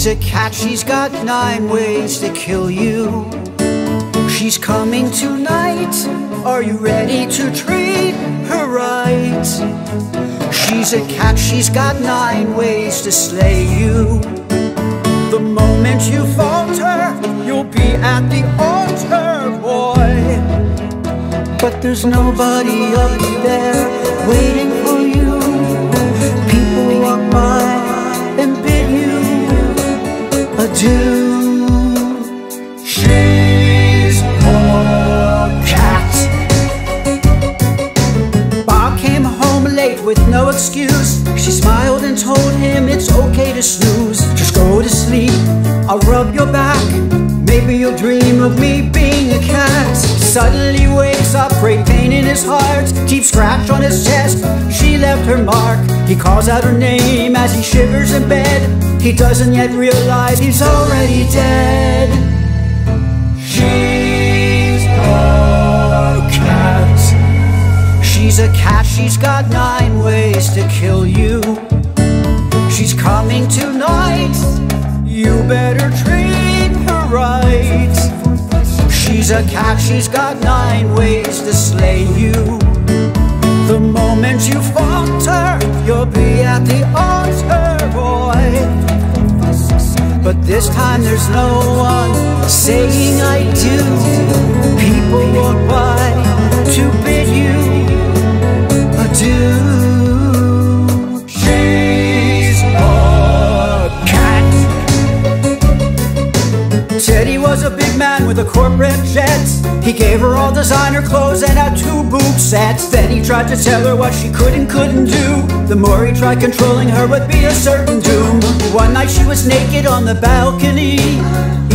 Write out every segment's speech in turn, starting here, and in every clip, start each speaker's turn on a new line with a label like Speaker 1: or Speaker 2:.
Speaker 1: She's a cat, she's got nine ways to kill you. She's coming tonight. Are you ready to treat her right? She's a cat, she's got nine ways to slay you. The moment you falter, you'll be at the altar, boy. But there's nobody up adieu. She's a cat. Bob came home late with no excuse. She smiled and told him it's okay to snooze. Just go to sleep, I'll rub your back. Maybe you'll dream of me being a cat. Suddenly wakes his heart. Deep scratch on his chest, she left her mark. He calls out her name as he shivers in bed. He doesn't yet realize he's already dead. She's a cat. She's a cat, she's got nine ways to kill you. She's coming tonight. You better treat her right. She's a cat, she's got nine ways But this time there's no one saying I do. People walk by was a big man with a corporate jet. He gave her all designer clothes and had two boob sets. Then he tried to tell her what she could and couldn't do. The more he tried controlling her would be a certain doom. One night she was naked on the balcony.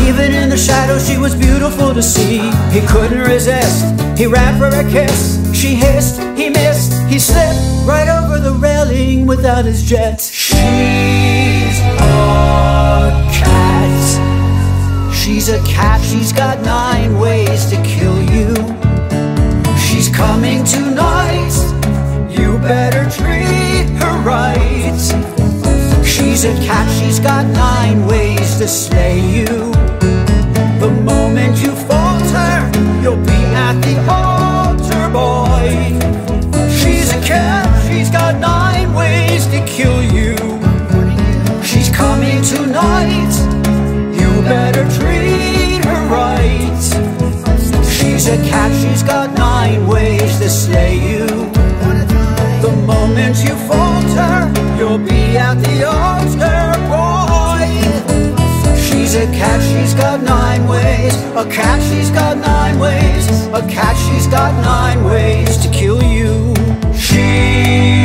Speaker 1: Even in the shadows she was beautiful to see. He couldn't resist. He ran for a kiss. She hissed. He missed. He slipped right over the railing without his jet. She's She's a cat, she's got nine ways to kill you. She's coming tonight, you better treat her right. She's a cat, she's got nine ways to slay you. The moment you She's a cat, she's got nine ways to slay you. The moment you falter, you'll be at the altar, boy. She's a cat, she's got nine ways. A cat, she's got nine ways. A cat, she's got nine ways to kill you. She's a